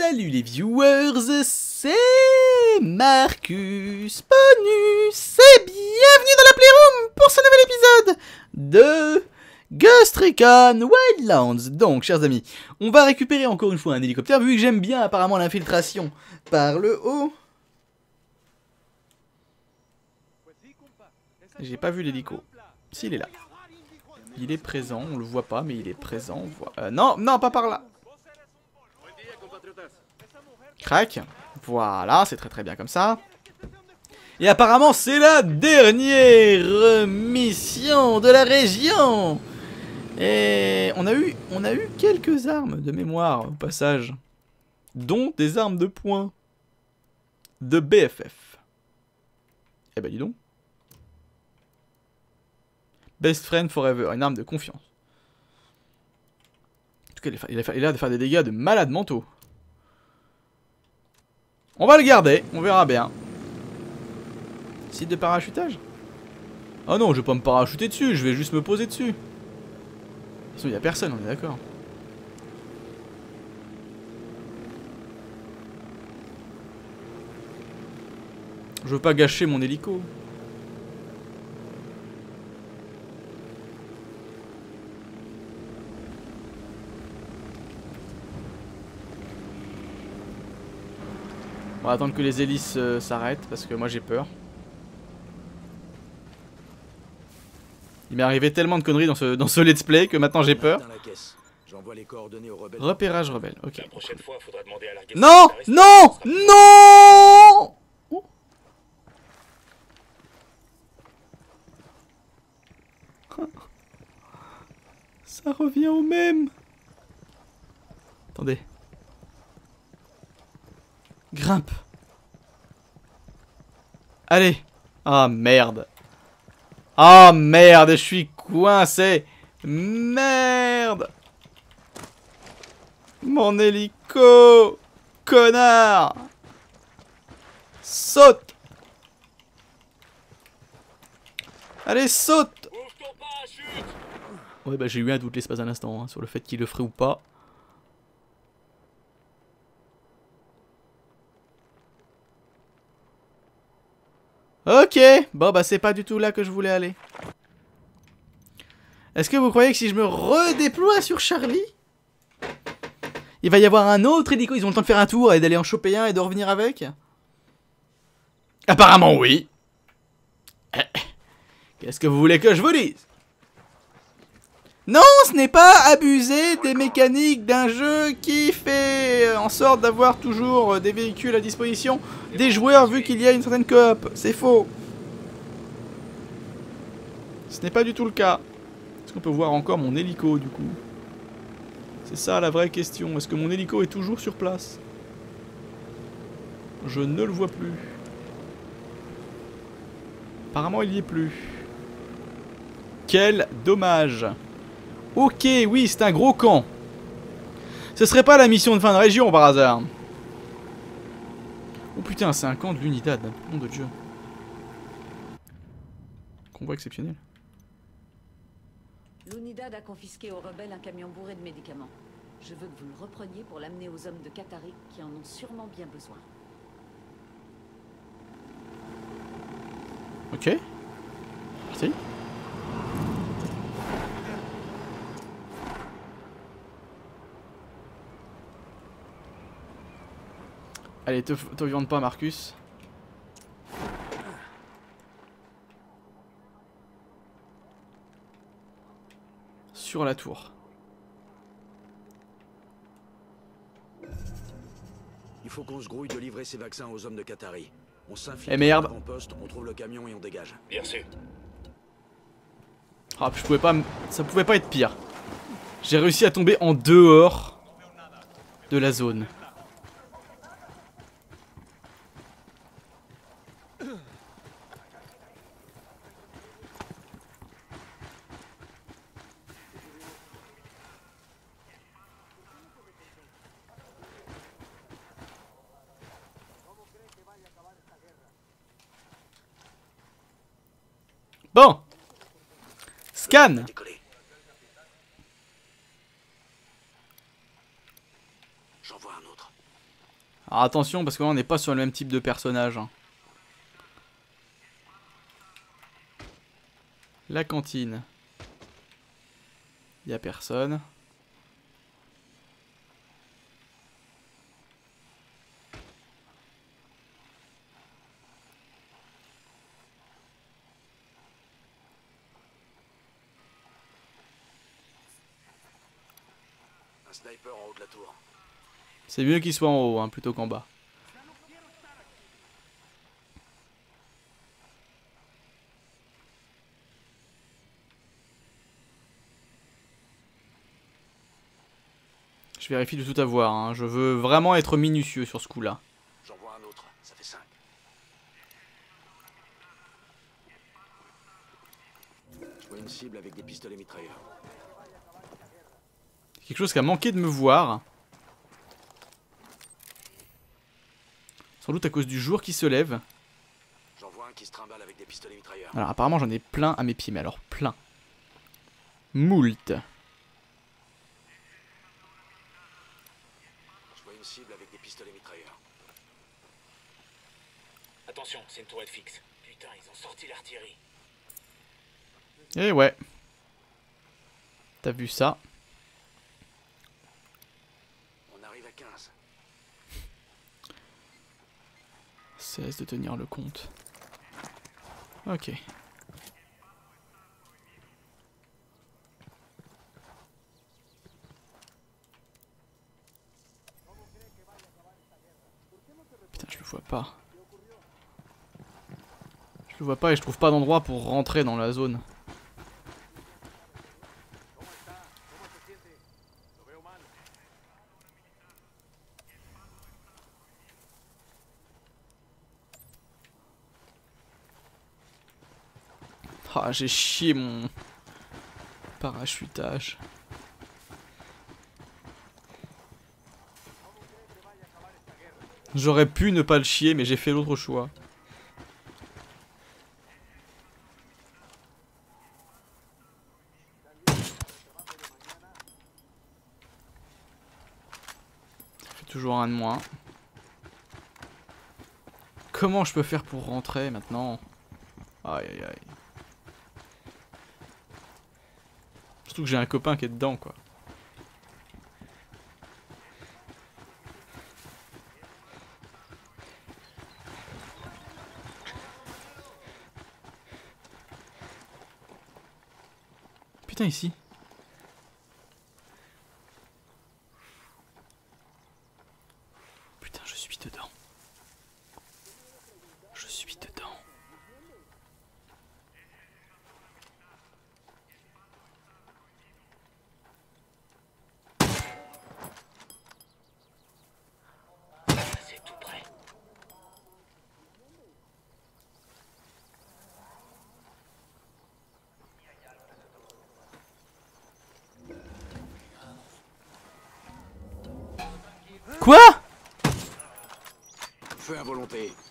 Salut les viewers, c'est Marcus Bonus et bienvenue dans la Playroom pour ce nouvel épisode de Ghost Recon Wildlands. Donc, chers amis, on va récupérer encore une fois un hélicoptère, vu que j'aime bien apparemment l'infiltration par le haut. J'ai pas vu l'hélico. S'il est là. Il est présent, on le voit pas, mais il est présent. Euh, non, non, pas par là. Crac. Voilà, c'est très très bien comme ça. Et apparemment, c'est la dernière mission de la région. Et on a eu, on a eu quelques armes de mémoire au passage, dont des armes de poing de BFF. Eh ben dis donc. Best friend forever, une arme de confiance. En tout cas, il a l'air de faire des dégâts de malade mentaux. On va le garder, on verra bien. Site de parachutage? Oh non, je vais pas me parachuter dessus, je vais juste me poser dessus. De toute façon, a personne, on est d'accord. Je veux pas gâcher mon hélico. Va attendre que les hélices euh, s'arrêtent parce que moi j'ai peur. Il m'est arrivé tellement de conneries dans ce, dans ce let's play que maintenant j'ai peur. Repérage rebelle, ok. non Non Non Ça revient au même. Attendez. Grimpe. Allez. Ah merde. Ah merde, je suis coincé. Merde. Mon hélico. Connard. Saute. Allez, saute. Ouais, bah j'ai eu un doute l'espace un instant hein, sur le fait qu'il le ferait ou pas. Ok, bon bah c'est pas du tout là que je voulais aller. Est-ce que vous croyez que si je me redéploie sur Charlie, il va y avoir un autre hélico, ils ont le temps de faire un tour et d'aller en choper un et de revenir avec? Apparemment oui. Qu'est-ce que vous voulez que je vous dise? Non, ce n'est pas abuser des mécaniques d'un jeu qui fait en sorte d'avoir toujours des véhicules à disposition des joueurs vu qu'il y a une certaine coop. C'est faux. Ce n'est pas du tout le cas. Est-ce qu'on peut voir encore mon hélico du coup? C'est ça la vraie question. Est-ce que mon hélico est toujours sur place? Je ne le vois plus. Apparemment il n'y est plus. Quel dommage Ok, oui, c'est un gros camp. Ce serait pas la mission de fin de région par hasard. Oh putain, c'est un camp de l'unidad. Nom de Dieu. Convoi exceptionnel. L'unidad a confisqué aux rebelles un camion bourré de médicaments. Je veux que vous le repreniez pour l'amener aux hommes de Qatari qui en ont sûrement bien besoin. Ok. Merci. Allez, te viande pas, Marcus. Sur la tour. Il faut qu'on se grouille de livrer ces vaccins aux hommes de Qatari. On s'infiltre Eh merde. poste, on trouve le camion et on dégage. Bien sûr. Ah, je pouvais pas... Ça pouvait pas être pire. J'ai réussi à tomber en dehors de la zone. Bon Scan Décoller. J'en vois un autre. Alors attention, parce que là, on n'est pas sur le même type de personnage. hein. La cantine. Il a personne. Un sniper en haut de la tour. C'est mieux qu'il soit en haut, hein, plutôt qu'en bas. Je vérifie de tout avoir, hein. je veux vraiment être minutieux sur ce coup-là. J'en vois un autre. Ça fait 5. Je vois une cible avec des pistolets mitrailleurs. Quelque chose qui a manqué de me voir. Sans doute à cause du jour qui se lève. J'en vois un qui se trimballe avec des pistolets mitrailleurs. Alors apparemment j'en ai plein à mes pieds, mais alors plein. Moult. Je vois une cible avec des pistolets mitrailleurs. Attention, c'est une tourelle fixe. Putain, ils ont sorti l'artillerie. Eh ouais. T'as vu ça? On arrive à 15. Cesse de tenir le compte. Ok. Putain, je le vois pas. Je le vois pas et je trouve pas d'endroit pour rentrer dans la zone. Ah, j'ai chié mon parachutage. J'aurais pu ne pas le chier, mais j'ai fait l'autre choix. Toujours un de moins. Comment je peux faire pour rentrer maintenant? Aïe aïe aïe. Surtout que j'ai un copain qui est dedans quoi. Putain ici. be.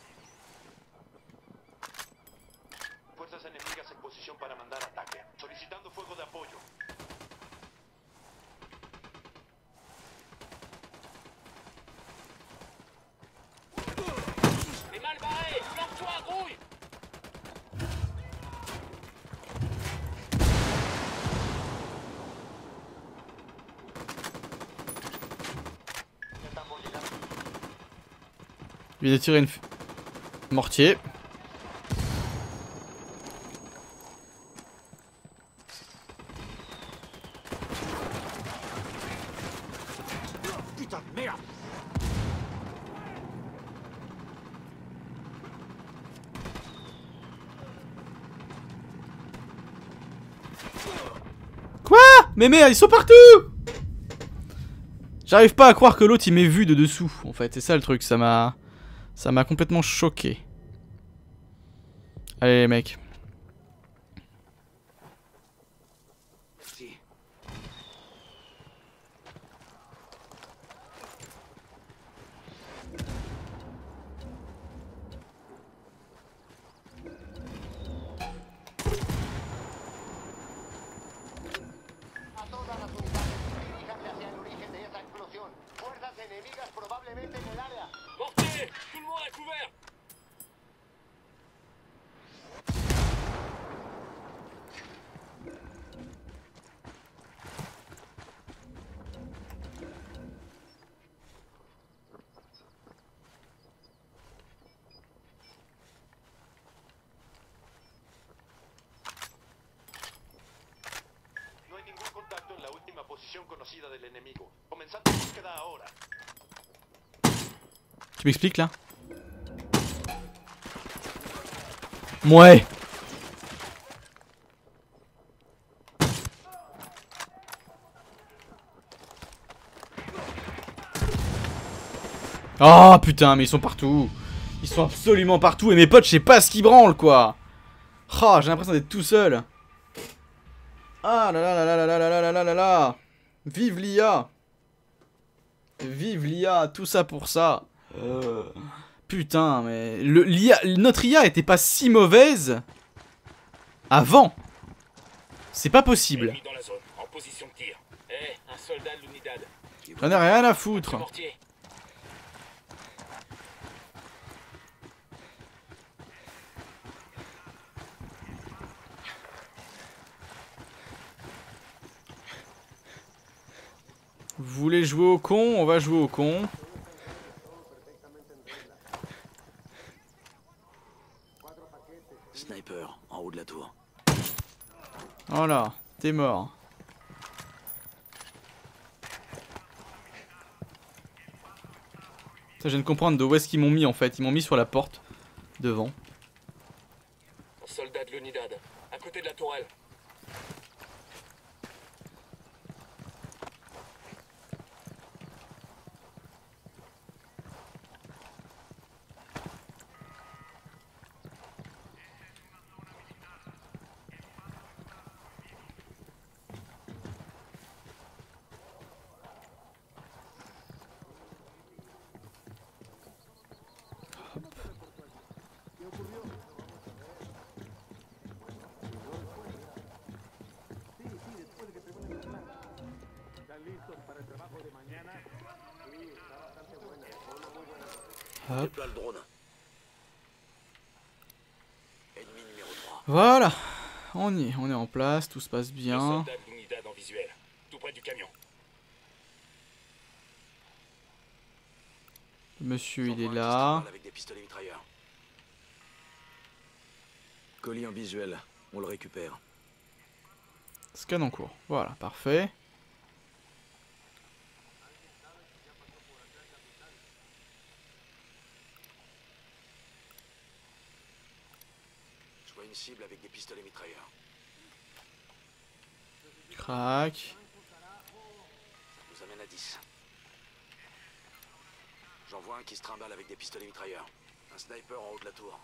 Il de tirer une mortier. Quoi? Mais merde, ils sont partout J'arrive pas à croire que l'autre il m'ait vu de dessous, en fait. C'est ça le truc, ça m'a... Ça m'a complètement choqué. Allez les mecs. Tu m'expliques là? Ouais Oh putain, mais ils sont partout. Ils sont absolument partout et mes potes, je sais pas ce qu'ils branlent quoi. Oh, j'ai l'impression d'être tout seul Ah là là là là là là là là là là là Vive l'IA Vive l'IA, tout ça pour ça Euh, Putain, mais le, l'IA, notre IA était pas si mauvaise avant. C'est pas possible. Eh. J'en ai rien à foutre. Vous voulez jouer au con On va jouer au con. Sniper, en haut de la tour. Voilà, t'es mort. Ça, je viens de comprendre de où est-ce qu'ils m'ont mis en fait. Ils m'ont mis sur la porte devant. Un soldat de l'unidad, à côté de la tourelle. Voilà, on y est, on est en place, tout se passe bien. Monsieur, il est là. Colis en visuel, on le récupère. Scan en cours, voilà, parfait. Cible avec des pistolets mitrailleurs. Crac. Ça nous amène à 10. J'en vois un qui se trimballe avec des pistolets mitrailleurs. Un sniper en haut de la tour.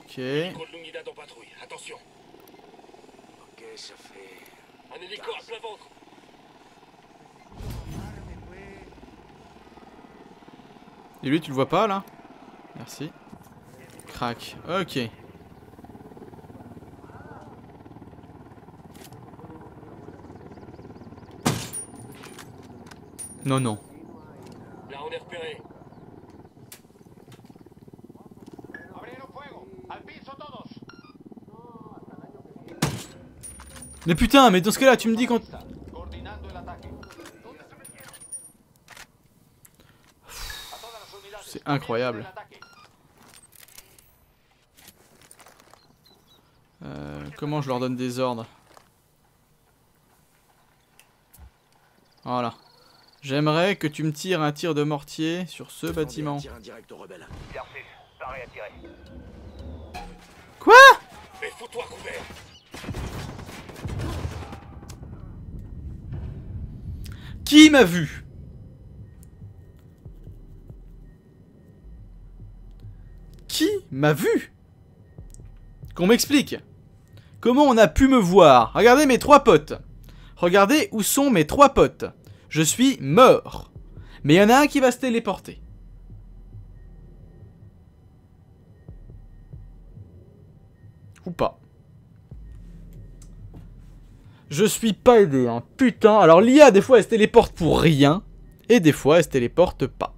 Ok. Attention. Ok, ça fait... Un hélico à plein ventre. Et lui, tu le vois pas là? Merci. Crac. Ok. Non, non. Là, on est repéré. ¡Abrieron fuego! ¡Al piso todos! Mais putain, mais dans ce cas-là, tu me dis quand... incroyable. Euh, comment je leur donne des ordres Voilà. J'aimerais que tu me tires un tir de mortier sur ce bâtiment. Quoi Mais fous-toi couvert. Qui m'a vu? Vu Qu'on m'explique. Comment on a pu me voir? Regardez mes trois potes. Regardez où sont mes trois potes. Je suis mort. Mais il y en a un qui va se téléporter. Ou pas. Je suis pas aidé, hein. Putain. Alors l'IA, des fois, elle se téléporte pour rien. Et des fois, elle se téléporte pas.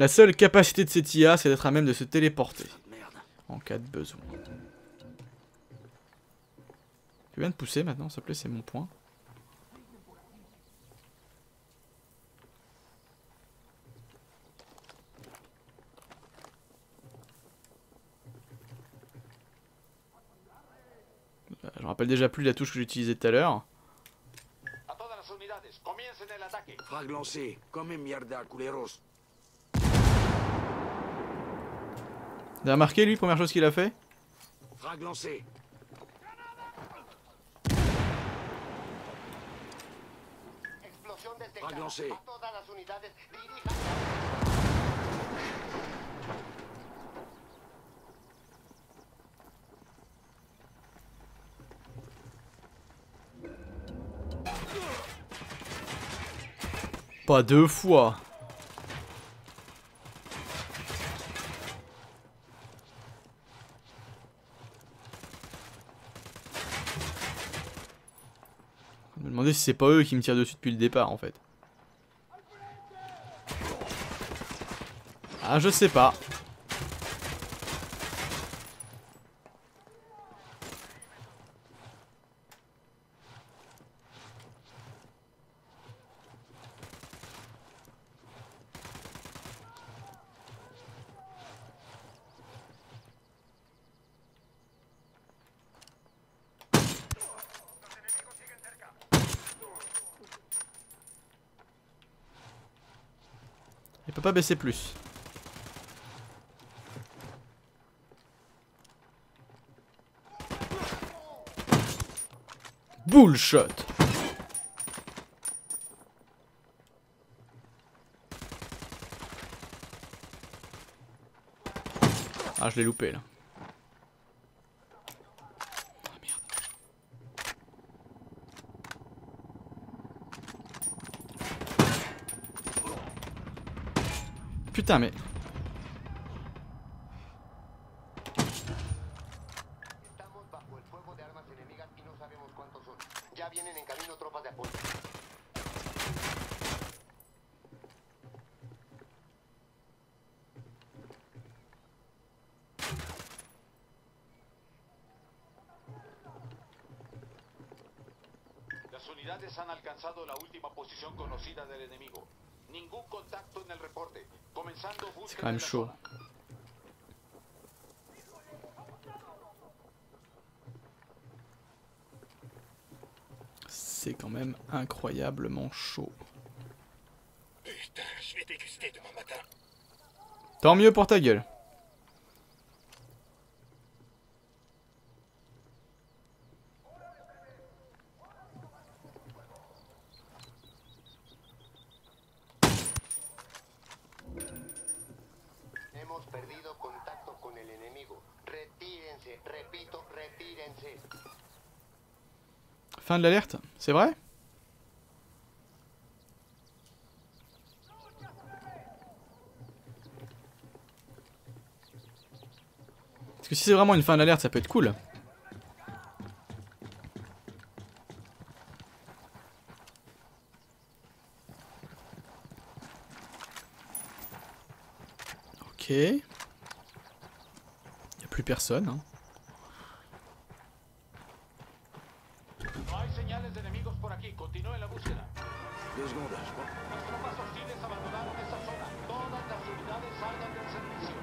La seule capacité de cette IA, c'est d'être à même de se téléporter. Ah, en cas de besoin. Tu viens de pousser maintenant, s'il te plaît, c'est mon point. Euh, je me rappelle déjà plus la touche que j'utilisais tout à l'heure. Vous avez remarqué lui, première chose qu'il a fait? Frag lancé. Frag lancé. A. Pas deux fois. C'est pas eux qui me tirent dessus depuis le départ en fait. Ah je sais pas. Baisser plus. Bullshot Ah je l'ai loupé là. Putain. Estamos bajo el fuego de armas enemigas y no sabemos cuántos son. Ya vienen en camino tropas de apoyo. Las unidades han alcanzado la última posición conocida del enemigo. Ningún contacto en el reporte. Comenzando C'est búsqueda quand même chaud. C'est quand même incroyablement chaud. Putain, je vais déguster demain matin. Tant mieux pour ta gueule. Hemos perdido contacto con el enemigo. Retírense, repito, retírense. Fin de l'alerte, c'est vrai? Parce que si c'est vraiment une fin d'alerte, ça peut être cool. Ok. Y a plus personne. Hein. No hay señales de enemigos por aquí. Continúen la búsqueda. Deux secondes. Je crois. Las tropas hostiles abandonaron esta zona. Todas las unidades salgan del servicio.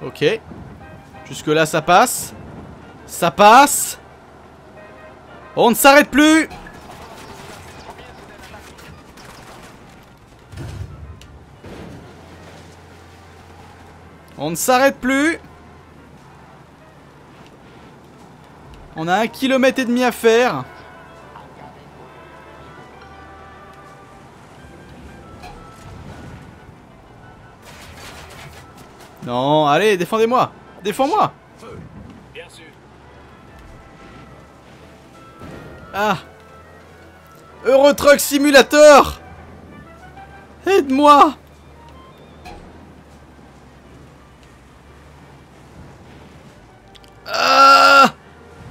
Ok. Jusque là ça passe. Ça passe. On ne s'arrête plus. On ne s'arrête plus. On a un kilomètre et demi à faire. Non, allez, défendez-moi. Défends-moi. Ah Eurotruck Simulator Aide-moi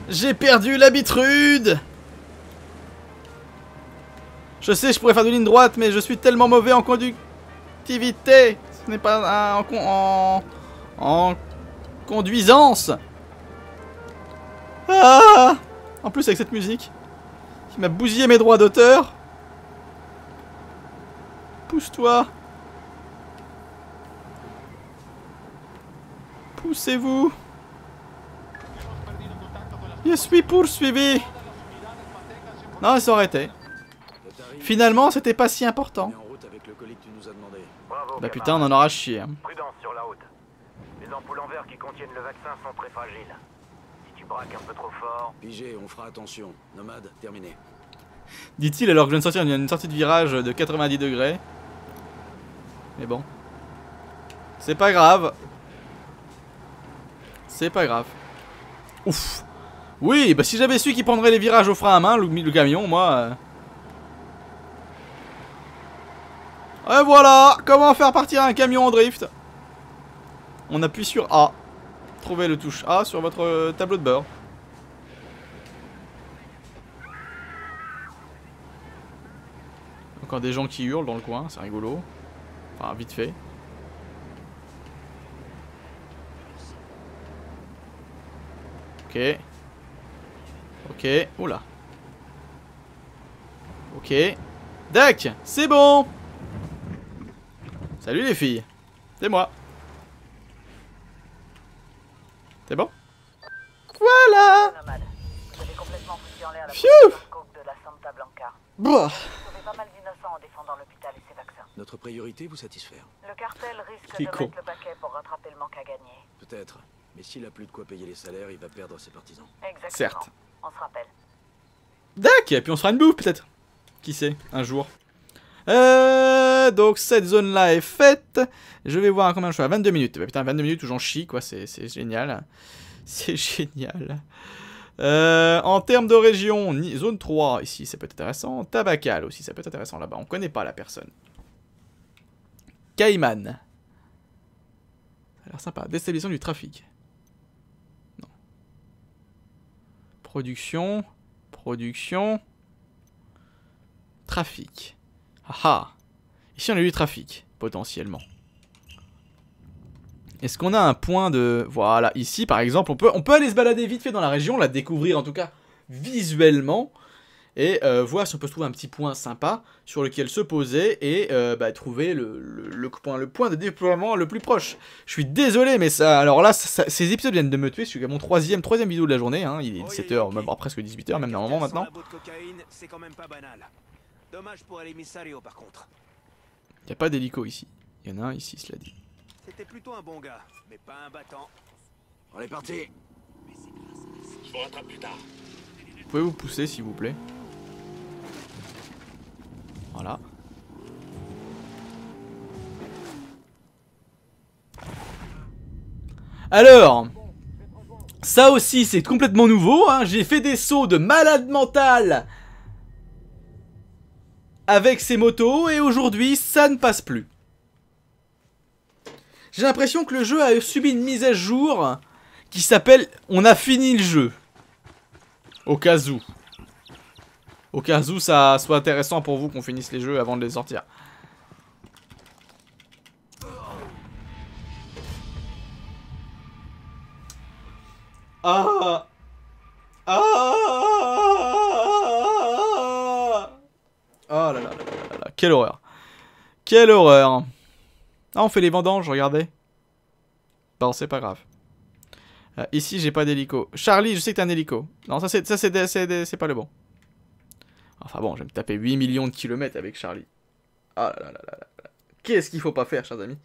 J'ai perdu l'habitude Je sais, je pourrais faire de ligne droite, mais je suis tellement mauvais en conductivité Ce n'est pas un- en, en, en conduisance Ah En plus avec cette musique qui m'a bousillé mes droits d'auteur. Pousse-toi. Poussez-vous. Je suis poursuivi. Non, ils sont arrêtés. Finalement, c'était pas si important. Bah putain, on en aura chié. hein. Prudence sur la route. Les ampoules en verre qui contiennent le vaccin sont très fragiles. Si tu braques un peu trop fort, Pigé, on fera attention. Nomade, terminé. Dit-il alors que je viens de sortir une sortie de virage de 90 degrés. Mais bon. C'est pas grave. C'est pas grave. Ouf. Oui, bah si j'avais su qu'il prendrait les virages au frein à main, le, camion, moi... euh. Et voilà Comment faire partir un camion en drift On appuie sur A. Trouvez le touche A sur votre tableau de bord. Encore des gens qui hurlent dans le coin, c'est rigolo. Enfin, vite fait. Ok. Ok. Oula. Ok. Dac C'est bon Salut les filles. C'est moi. C'est bon? Voilà Phew. Bah. Notre priorité, vous satisfaire. Le cartel risque Qui de con. mettre le paquet pour rattraper le manque à gagner. Peut-être. Mais s'il a plus de quoi payer les salaires, il va perdre ses partisans. Exactement. Certes. On se rappelle. Dac Et puis on sera une bouffe peut-être. Qui sait, un jour. Euh, donc cette zone là est faite. Je vais voir combien je suis à 22 minutes. Bah, putain, 22 minutes où j'en chie quoi, c'est génial. C'est génial. Euh, en termes de région, zone 3 ici, ça peut être intéressant. Tabacal aussi, ça peut être intéressant là-bas. On connaît pas la personne. Cayman. Ça a l'air sympa. Déstabilisation du trafic. Non. Production. Production. Trafic. Haha. Ici, on a eu du trafic, potentiellement? Est-ce qu'on a un point de... Voilà, ici, par exemple, on peut, on peut aller se balader vite fait dans la région, la découvrir en tout cas visuellement, et euh, voir si on peut se trouver un petit point sympa sur lequel se poser et euh, bah, trouver le, le- le point, le point de déploiement le plus proche. Je suis désolé, mais ça... Alors là, ça- ça- ces épisodes viennent de me tuer, je suis à mon troisième, troisième vidéo de la journée, hein, il est 17h, même presque 18h, même normalement maintenant. Il n'y a pas d'hélico ici. Il y en a un ici, cela dit. C'était plutôt un bon gars, mais pas un battant. On est parti Je vous rattrape plus tard. Vous pouvez vous pousser s'il vous plaît? Alors, ça aussi c'est complètement nouveau. hein. J'ai fait des sauts de malade mental avec ces motos et aujourd'hui ça ne passe plus. J'ai l'impression que le jeu a subi une mise à jour qui s'appelle On a fini le jeu. Au cas où. Au cas où ça soit intéressant pour vous qu'on finisse les jeux avant de les sortir. Ah Ah Oh là là là là là quelle horreur. Quelle horreur. Ah, on fait les vendanges, regardez. Bon, c'est pas grave. Euh, ici, j'ai pas d'hélico. Charlie, je sais que t'as un hélico. Non, ça, c'est c'est pas le bon. Enfin bon, je vais me taper 8 millions de kilomètres avec Charlie. Ah là là là là là. Qu'est-ce qu'il faut pas faire, chers amis?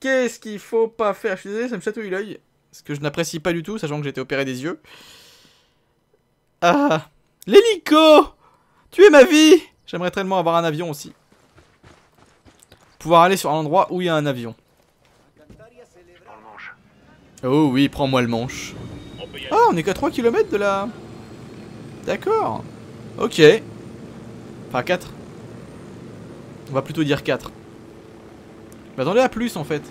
Qu'est-ce qu'il faut pas faire? Je suis désolé, ça me chatouille l'œil. Ce que je n'apprécie pas du tout, sachant que été opéré des yeux. Ah L'hélico Tu es ma vie J'aimerais tellement avoir un avion aussi. Pouvoir aller sur un endroit où il y a un avion. Oh oui, prends-moi le manche. Ah, on est qu'à 3 km de la... D'accord. Ok. Enfin, 4. On va plutôt dire 4. Mais attendez à plus, en fait.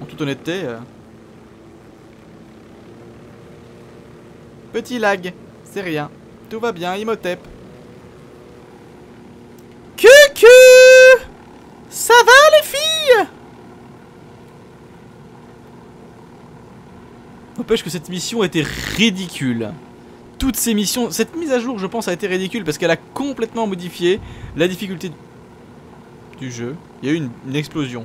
En toute honnêteté. euh. Petit lag. C'est rien. Tout va bien, Imhotep. Cucu Ça va, les filles N'empêche que cette mission était ridicule. Toutes ces missions, cette mise à jour, je pense, a été ridicule parce qu'elle a complètement modifié la difficulté du- jeu. Il y a eu une, une explosion.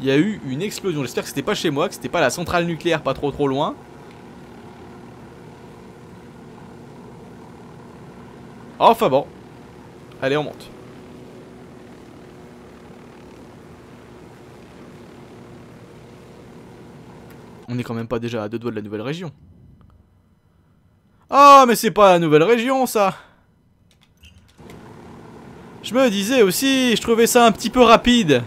Il y a eu une explosion. J'espère que c'était pas chez moi, que c'était pas la centrale nucléaire pas trop trop loin. Enfin bon. Allez, on monte. On est quand même pas déjà à deux doigts de la nouvelle région. Oh, mais c'est pas la nouvelle région, ça Je me disais aussi, je trouvais ça un petit peu rapide.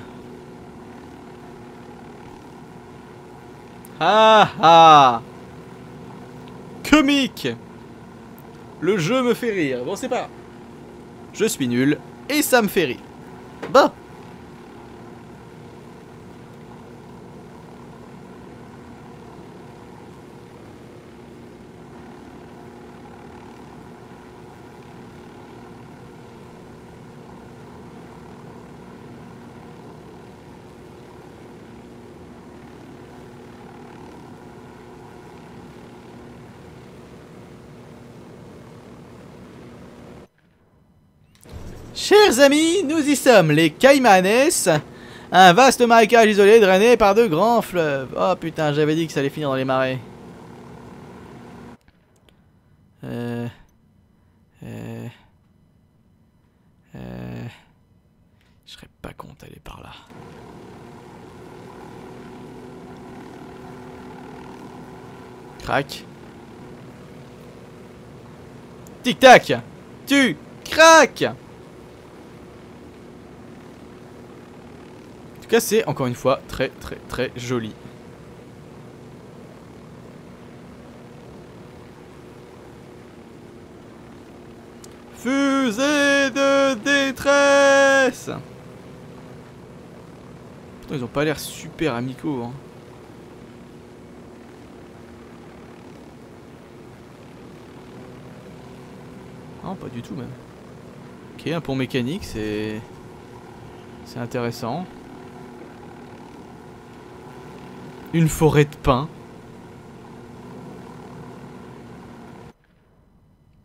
Ah ah Comique Le jeu me fait rire. Bon, c'est pas. Je suis nul et ça me fait rire. Bah Chers amis, nous y sommes, les Caimanes. Un vaste marécage isolé drainé par de grands fleuves. Oh putain, j'avais dit que ça allait finir dans les marais. Euh... Euh... Euh... Je serais pas con d'aller par là. Crac. Tic tac. Tu craques. En tout c'est encore une fois très très très joli. Fusée de détresse ils ont pas l'air super amicaux. Hein. Non, pas du tout même. Ok, un pont mécanique, c'est... C'est intéressant. Une forêt de pins.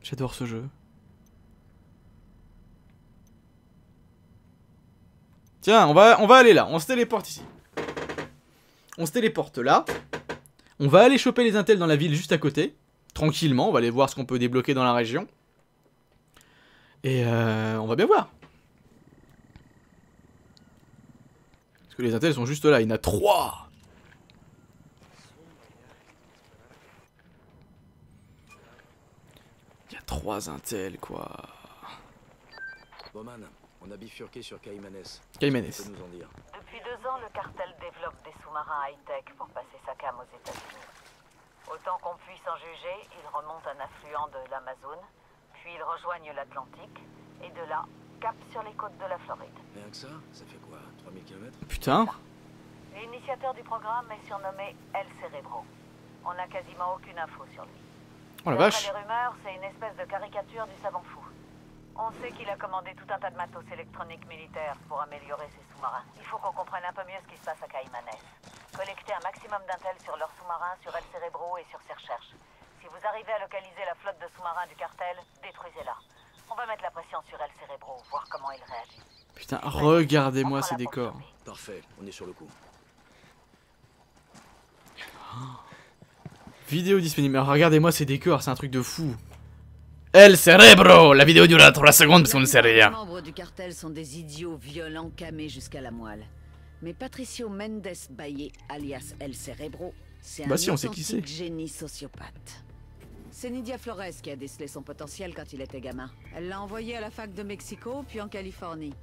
J'adore ce jeu. Tiens, on va, aller là. On se téléporte ici. On se téléporte là. On va aller choper les intels dans la ville juste à côté. Tranquillement, on va aller voir ce qu'on peut débloquer dans la région. Et euh, on va bien voir. Parce que les intels sont juste là. Il y en a trois. Il y a trois intels, quoi. Bowman, on a bifurqué sur Caimanes. Caimanes. Tu peux nous en dire Depuis deux ans, le cartel développe des sous-marins high-tech pour passer sa cam aux États-Unis. Autant qu'on puisse en juger, ils remontent un affluent de l'Amazone, puis ils rejoignent l'Atlantique, et de là, cap sur les côtes de la Floride. Rien que ça Ça fait quoi 3000 km Putain. L'initiateur du programme est surnommé El Cerebro. On n'a quasiment aucune info sur lui. Oh la D'après vache. les rumeurs, c'est une espèce de caricature du savant fou. On sait qu'il a commandé tout un tas de matos électroniques militaires pour améliorer ses sous-marins. Il faut qu'on comprenne un peu mieux ce qui se passe à Caimanes. Collectez un maximum d'intel sur leurs sous-marins, sur El Cerebro et sur ses recherches. Si vous arrivez à localiser la flotte de sous-marins du cartel, détruisez-la. On va mettre la pression sur El Cerebro, voir comment il réagit. Putain, regardez-moi ces décors. Parfait, on est sur le coup. Vidéo disponible. Alors, Regardez-moi ces décors, c'est un truc de fou. El Cerebro La vidéo dure 3 secondes parce qu'on ne sait Les rien. membres du cartel sont des idiots violents camés jusqu'à la moelle. Mais Patricio Mendes Baye, alias El Cerebro, c'est Bah un si, on sait qui c'est. génie sociopathe. C'est Nidia Flores qui a décelé son potentiel quand il était gamin. Elle l'a envoyé à la fac de Mexico, puis en Californie.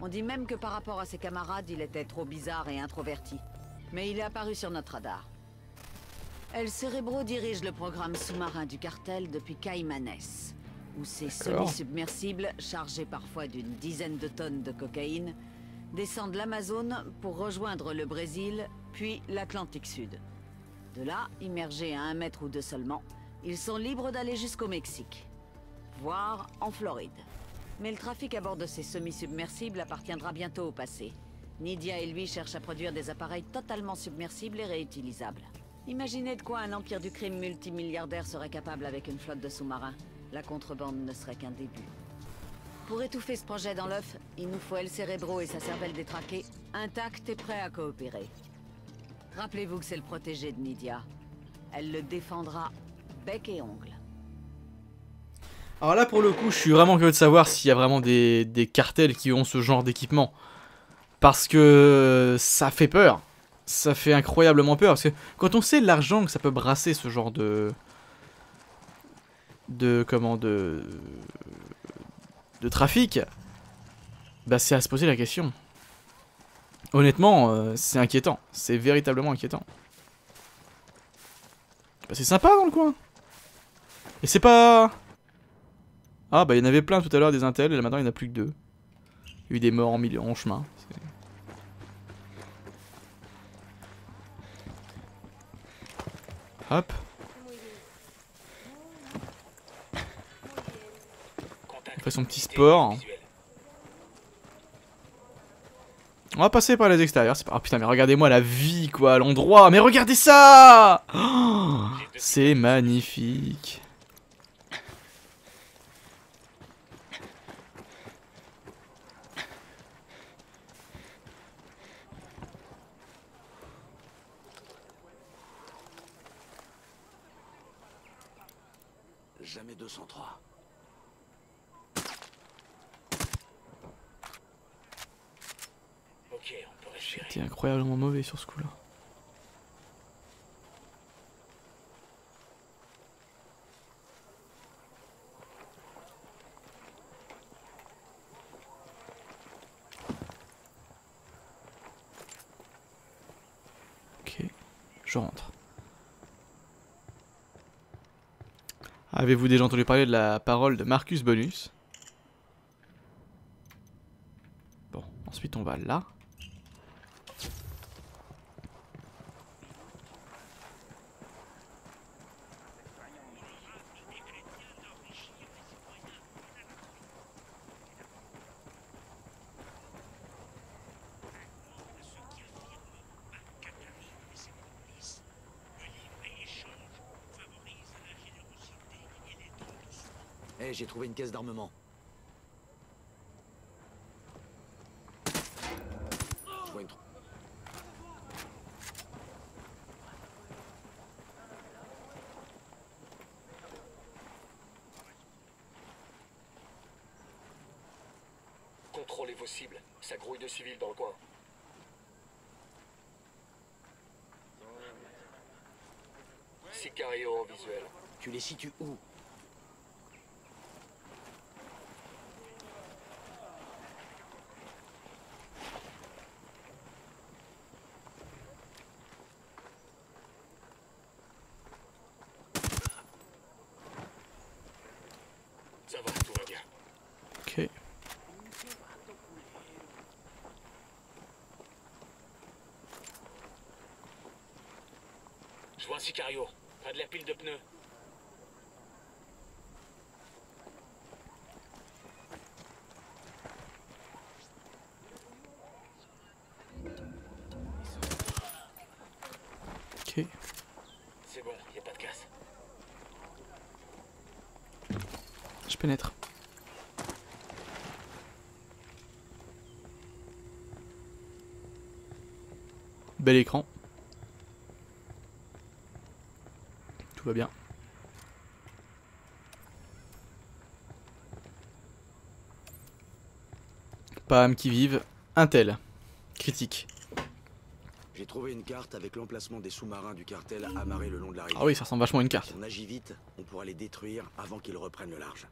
On dit même que par rapport à ses camarades, il était trop bizarre et introverti. Mais il est apparu sur notre radar. El Cerebro dirige le programme sous-marin du cartel depuis Caimanes, où ces semi-submersibles, chargés parfois d'une dizaine de tonnes de cocaïne, descendent l'Amazone pour rejoindre le Brésil, puis l'Atlantique Sud. De là, immergés à un mètre ou deux seulement, ils sont libres d'aller jusqu'au Mexique, voire en Floride. Mais le trafic à bord de ces semi-submersibles appartiendra bientôt au passé. Nidia et lui cherchent à produire des appareils totalement submersibles et réutilisables. Imaginez de quoi un empire du crime multimilliardaire serait capable avec une flotte de sous-marins. La contrebande ne serait qu'un début. Pour étouffer ce projet dans l'œuf, il nous faut El Cerebro et sa cervelle détraquée, intacte et prêt à coopérer. Rappelez-vous que c'est le protégé de Nydia. Elle le défendra bec et ongle. Alors là, pour le coup, je suis vraiment curieux de savoir s'il y a vraiment des, des cartels qui ont ce genre d'équipement. Parce que ça fait peur. Ça fait incroyablement peur. Parce que quand on sait l'argent que ça peut brasser ce genre de... De... Comment de... De trafic. Bah c'est à se poser la question. Honnêtement, euh, c'est inquiétant. C'est véritablement inquiétant. Bah, c'est sympa dans le coin. Et c'est pas... Ah bah il y en avait plein tout à l'heure des intels et là maintenant il n'y en a plus que deux. Il y a eu des morts en en chemin. C'est- Hop. On fait son petit sport. On va passer par les extérieurs. pas- Ah putain mais regardez-moi la vie quoi l'endroit. Mais regardez ça Oh, C'est magnifique. Jamais 203. Ok, on peut respirer. T'es incroyablement mauvais sur ce coup-là. Ok, je rentre. Avez-vous déjà entendu parler de la parole de Marcus Bonus? Bon, ensuite on va là. J'ai trouvé une caisse d'armement. Je vois une... tr- Contrôlez vos cibles. Ça grouille de civils dans le coin. Sicario en visuel. Tu les situes où Ça va, tout va bien. Ok. Je vois un Sicario. Près de la pile de pneus. Ok. C'est bon, y a pas de casse. Je pénètre. Bel écran. Tout va bien. Pas âme qui vive. Intel. Critique. J'ai trouvé une carte avec l'emplacement des sous-marins du cartel amarrés le long de la rivière. Ah oui, ça ressemble vachement à une carte. Si on agit vite, on pourra les détruire avant qu'ils reprennent le large.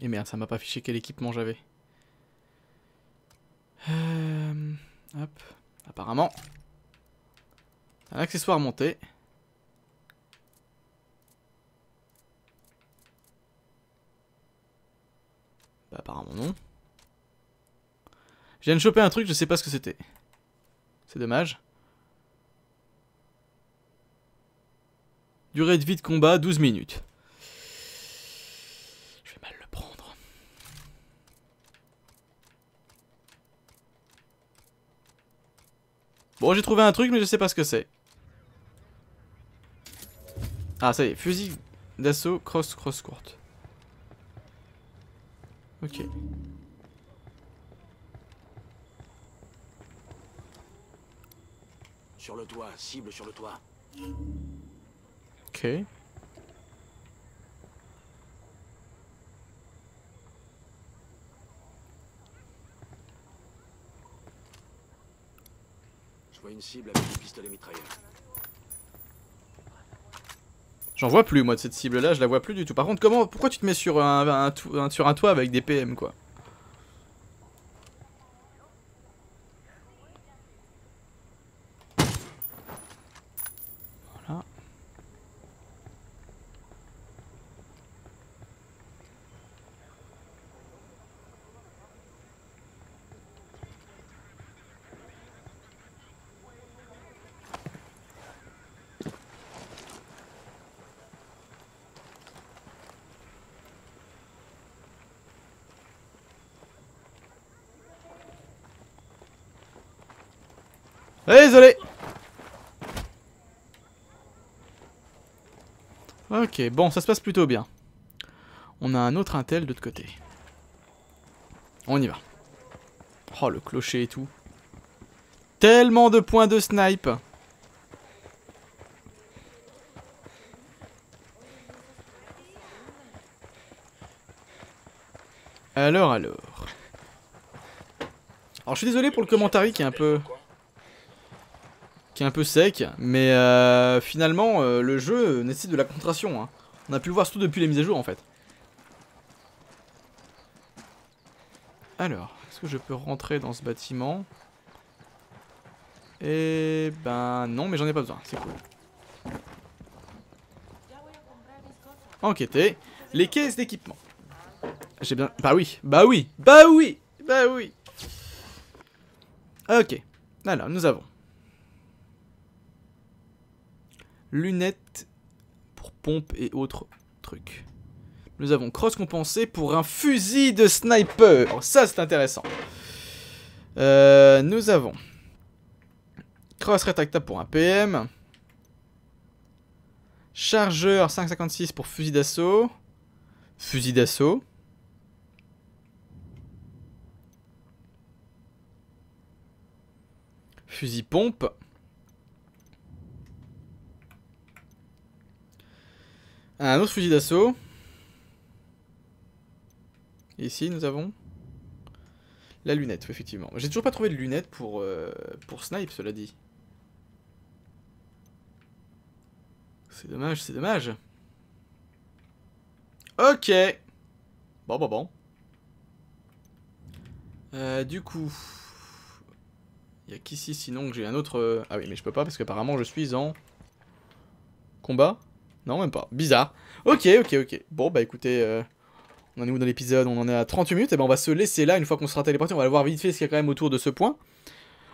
Et merde, ça m'a pas affiché quel équipement j'avais. Euh, hop. Apparemment. Un accessoire monté. Bah apparemment non. Je viens de choper un truc, je sais pas ce que c'était. C'est dommage. Durée de vie de combat, 12 minutes. Je vais mal le prendre. Bon, j'ai trouvé un truc, mais je sais pas ce que c'est. Ah, ça y est, fusil d'assaut cross cross courte. Ok. Sur le toit, cible sur le toit. Ok. Je vois une cible avec des pistolets mitrailleurs. J'en vois plus moi de cette cible là, je la vois plus du tout. Par contre, comment, pourquoi tu te mets sur un- sur un toit avec des PM quoi Voilà. Désolé Ok, bon, ça se passe plutôt bien. On a un autre intel de l'autre côté. On y va. Oh, le clocher et tout. Tellement de points de snipe Alors, alors. Alors, je suis désolé pour le commentaire qui est un peu qui est un peu sec, mais euh, finalement euh, le jeu nécessite de la concentration. hein. On a pu le voir surtout depuis les mises à jour en fait. Alors, est-ce que je peux rentrer dans ce bâtiment? Eh ben non, mais j'en ai pas besoin, c'est cool. Enquêter. Les caisses d'équipement. J'ai bien... Bah oui, bah oui, bah oui, bah oui. Ok. Alors, nous avons... lunettes pour pompe et autres trucs. Nous avons cross compensé pour un fusil de sniper. Oh, ça, c'est intéressant. Euh, nous avons cross rétractable pour un PM. Chargeur 556 pour fusil d'assaut. Fusil d'assaut. Fusil pompe. Un autre fusil d'assaut. Ici, nous avons la lunette, effectivement. J'ai toujours pas trouvé de lunette pour, euh, pour snipe, cela dit. C'est dommage, c'est dommage. Ok. Bon, bon, bon. Euh, du coup... Il y a qu'ici, sinon, que j'ai un autre... euh, Ah oui, mais je peux pas, parce qu'apparemment, je suis en... Combat non, même pas. Bizarre. Ok, ok, ok. Bon, bah écoutez, euh, on en est où dans l'épisode? On en est à 38 minutes. Et ben on va se laisser là une fois qu'on sera téléporté. On va voir vite fait ce qu'il y a quand même autour de ce point.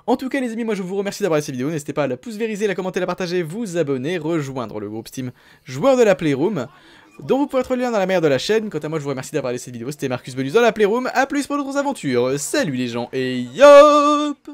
En tout cas, les amis, moi je vous remercie d'avoir cette vidéo. N'hésitez pas à la pouce vériser, la commenter, la partager, vous abonner, rejoindre le groupe Steam Joueur de la Playroom, dont vous pouvez retrouver le lien dans la meilleure de la chaîne. Quant à moi, je vous remercie d'avoir regardé cette vidéo. C'était Marcus Belus dans la Playroom. A plus pour d'autres aventures. Salut les gens et yop